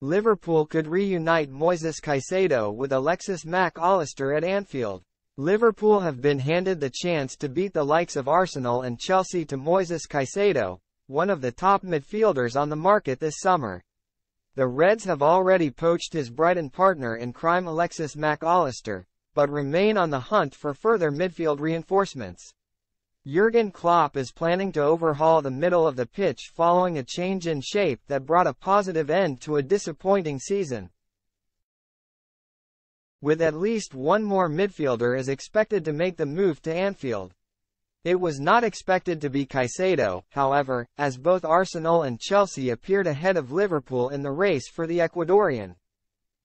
Liverpool could reunite Moises Caicedo with Alexis Mac Allister at Anfield. Liverpool have been handed the chance to beat the likes of Arsenal and Chelsea to Moises Caicedo, one of the top midfielders on the market this summer. The Reds have already poached his Brighton partner in crime Alexis Mac Allister, but remain on the hunt for further midfield reinforcements. Jurgen Klopp is planning to overhaul the middle of the pitch following a change in shape that brought a positive end to a disappointing season. With at least one more midfielder is expected to make the move to Anfield. It was not expected to be Caicedo, however, as both Arsenal and Chelsea appeared ahead of Liverpool in the race for the Ecuadorian.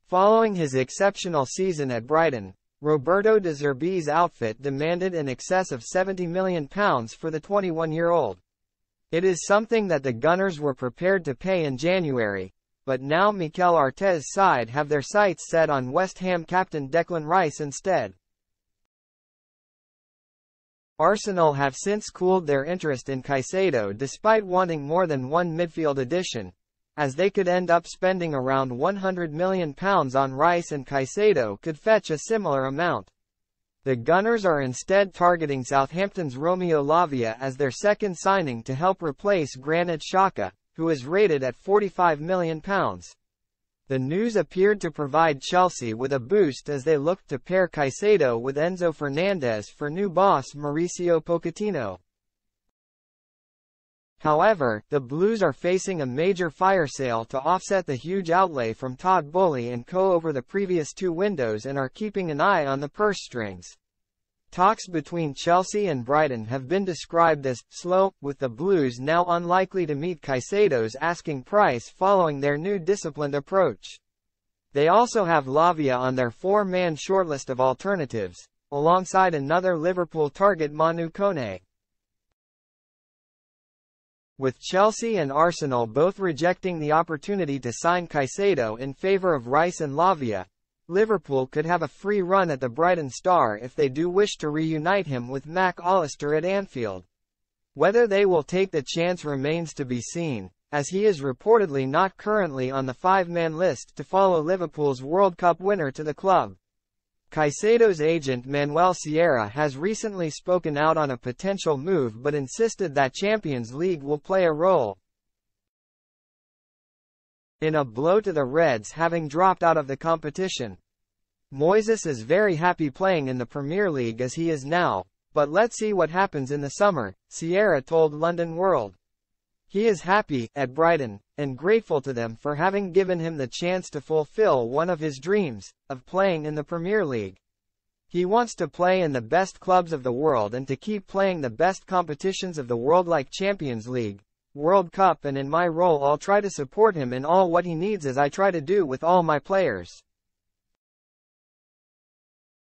Following his exceptional season at Brighton, Roberto De Zerbi's outfit demanded in excess of £70 million for the 21-year-old. It is something that the Gunners were prepared to pay in January, but now Mikel Arteta's side have their sights set on West Ham captain Declan Rice instead. Arsenal have since cooled their interest in Caicedo despite wanting more than one midfield addition, as they could end up spending around £100 million on Rice and Caicedo could fetch a similar amount. The Gunners are instead targeting Southampton's Romeo Lavia as their second signing to help replace Granit Xhaka, who is rated at £45 million. The news appeared to provide Chelsea with a boost as they looked to pair Caicedo with Enzo Fernandez for new boss Mauricio Pochettino. However, the Blues are facing a major fire sale to offset the huge outlay from Todd Boehly and co over the previous two windows and are keeping an eye on the purse strings. Talks between Chelsea and Brighton have been described as slow, with the Blues now unlikely to meet Caicedo's asking price following their new disciplined approach. They also have Lavia on their four-man shortlist of alternatives, alongside another Liverpool target Manu Kone. With Chelsea and Arsenal both rejecting the opportunity to sign Caicedo in favour of Rice and Lavia, Liverpool could have a free run at the Brighton star if they do wish to reunite him with Mac Allister at Anfield. Whether they will take the chance remains to be seen, as he is reportedly not currently on the five-man list to follow Liverpool's World Cup winner to the club. Caicedo's agent Manuel Sierra has recently spoken out on a potential move but insisted that Champions League will play a role. In a blow to the Reds having dropped out of the competition. Moises is very happy playing in the Premier League as he is now, but let's see what happens in the summer, Sierra told London World. He is happy, at Brighton, and grateful to them for having given him the chance to fulfill one of his dreams, of playing in the Premier League. He wants to play in the best clubs of the world and to keep playing the best competitions of the world like Champions League, World Cup and in my role I'll try to support him in all what he needs as I try to do with all my players.